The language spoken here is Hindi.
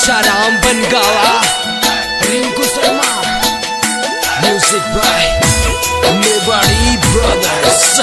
अच्छा Ram बनगावा Rinku Sharma music by Mewari brothers